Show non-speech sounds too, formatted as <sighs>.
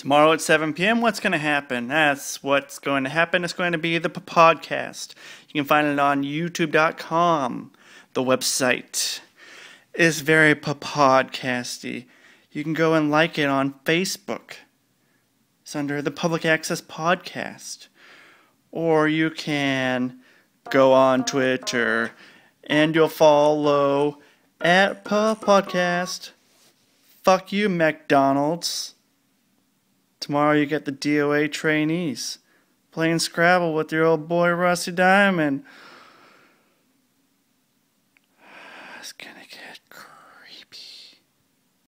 Tomorrow at 7 p.m., what's going to happen? That's what's going to happen. It's going to be the podcast. You can find it on youtube.com. The website is very podcasty. You can go and like it on Facebook. It's under the Public Access Podcast. Or you can go on Twitter and you'll follow at podcast. Fuck you, McDonald's. Tomorrow you get the DOA trainees playing Scrabble with your old boy Rusty Diamond. <sighs> It's gonna get creepy.